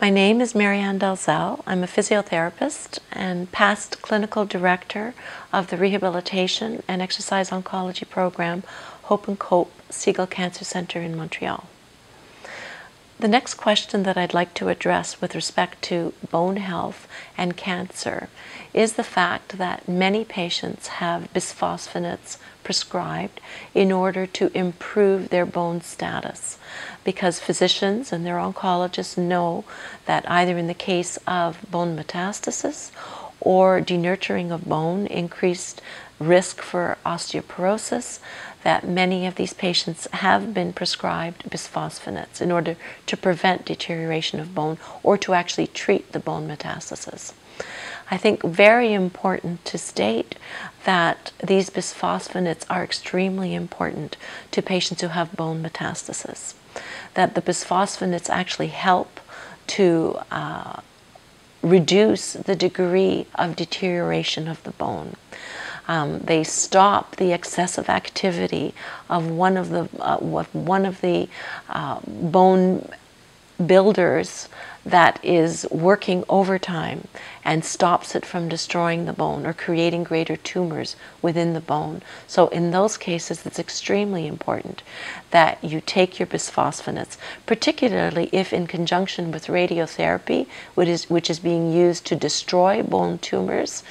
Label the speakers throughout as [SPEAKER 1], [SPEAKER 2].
[SPEAKER 1] My name is Mary-Ann Dalzell. I'm a physiotherapist and past clinical director of the Rehabilitation and Exercise Oncology Program, Hope and Cope Segal Cancer Center in Montreal. The next question that I'd like to address with respect to bone health and cancer is the fact that many patients have bisphosphonates prescribed in order to improve their bone status because physicians and their oncologists know that either in the case of bone metastasis or denurturing of bone, increased risk for osteoporosis, that many of these patients have been prescribed bisphosphonates in order to prevent deterioration of bone or to actually treat the bone metastasis. I think very important to state that these bisphosphonates are extremely important to patients who have bone metastasis. That the bisphosphonates actually help to uh, reduce the degree of deterioration of the bone. Um, they stop the excessive activity of one of the uh, one of the uh, bone builders that is working overtime and stops it from destroying the bone or creating greater tumors within the bone. So, in those cases, it's extremely important that you take your bisphosphonates, particularly if in conjunction with radiotherapy, which is, which is being used to destroy bone tumors.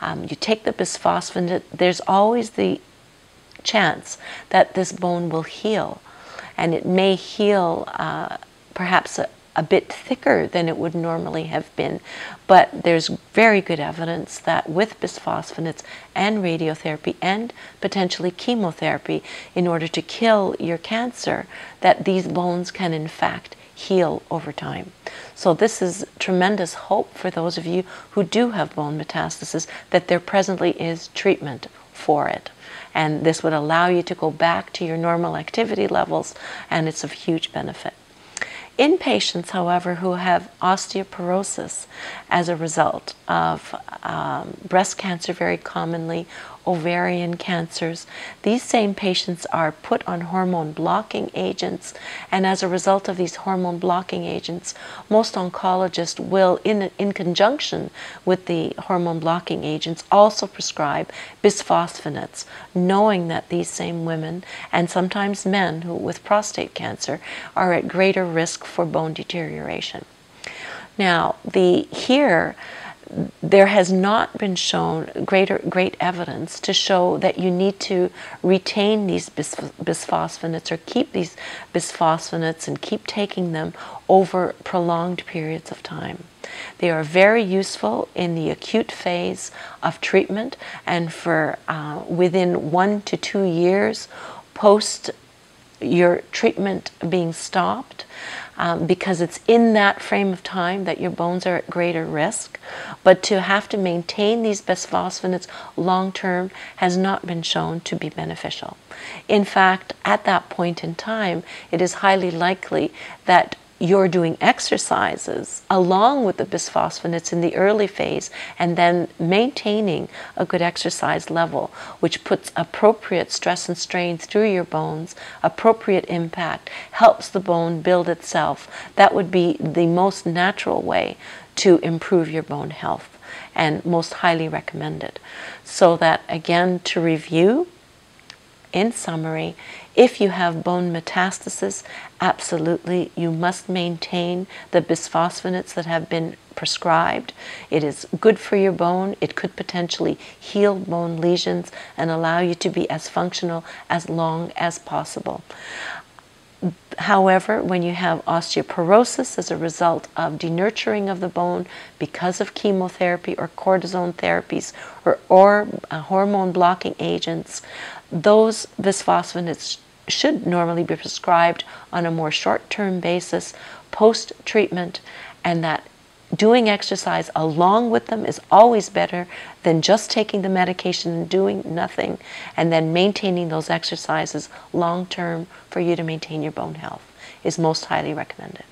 [SPEAKER 1] Um, you take the bisphosphonate, there's always the chance that this bone will heal. And it may heal uh, perhaps a, a bit thicker than it would normally have been. But there's very good evidence that with bisphosphonates and radiotherapy and potentially chemotherapy, in order to kill your cancer, that these bones can in fact heal over time. So this is tremendous hope for those of you who do have bone metastasis that there presently is treatment for it. And this would allow you to go back to your normal activity levels, and it's of huge benefit. In patients, however, who have osteoporosis as a result of um, breast cancer, very commonly, ovarian cancers, these same patients are put on hormone blocking agents, and as a result of these hormone blocking agents, most oncologists will, in, in conjunction with the hormone blocking agents, also prescribe bisphosphonates, knowing that these same women and sometimes men who with prostate cancer are at greater risk for bone deterioration. Now, the here there has not been shown greater great evidence to show that you need to retain these bisphosphonates or keep these bisphosphonates and keep taking them over prolonged periods of time. They are very useful in the acute phase of treatment and for uh, within one to two years post your treatment being stopped um, because it's in that frame of time that your bones are at greater risk. But to have to maintain these bisphosphonates long term has not been shown to be beneficial. In fact, at that point in time, it is highly likely that you're doing exercises along with the bisphosphonates in the early phase and then maintaining a good exercise level, which puts appropriate stress and strain through your bones, appropriate impact, helps the bone build itself. That would be the most natural way to improve your bone health and most highly recommended. So, that again, to review, in summary, if you have bone metastasis, absolutely you must maintain the bisphosphonates that have been prescribed. It is good for your bone. It could potentially heal bone lesions and allow you to be as functional as long as possible. However, when you have osteoporosis as a result of denurturing of the bone because of chemotherapy or cortisone therapies or, or uh, hormone blocking agents, those bisphosphonates should normally be prescribed on a more short term basis post treatment, and that doing exercise along with them is always better than just taking the medication and doing nothing, and then maintaining those exercises long term for you to maintain your bone health is most highly recommended.